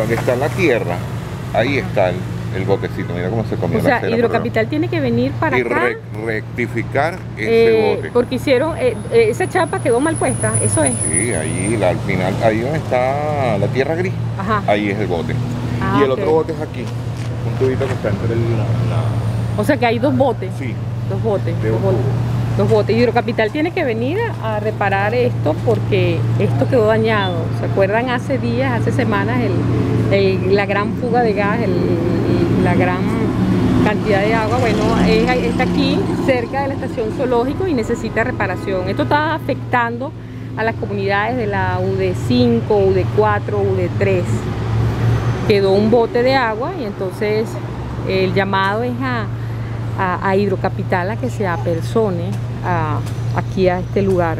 donde está la tierra, ahí está el, el botecito, mira cómo se comió O la sea, por Hidrocapital tiene que venir para acá. Y rectificar ese eh, bote. porque hicieron, eh, eh, esa chapa quedó mal puesta, eso es. Sí, ahí la- al final, ahí donde está la tierra gris, Ajá. ahí es el bote. Ah, y el otro bote es aquí, un tubito que está entre el- la, la- O sea que hay dos botes, Sí, dos botes, de dos botes. tubo. Dos botes. Hidrocapital tiene que venir a, reparar esto porque esto quedó dañado. ¿Se acuerdan hace días, hace semanas, el- la gran fuga de gas, la gran cantidad de agua? Bueno, es- está aquí cerca de la estación zoológico y necesita reparación. Esto está afectando a las comunidades de la UD5, UD4, UD3. Quedó un bote de agua y entonces el llamado es a, a, a Hidrocapital a que se apersone a- aquí a este lugar.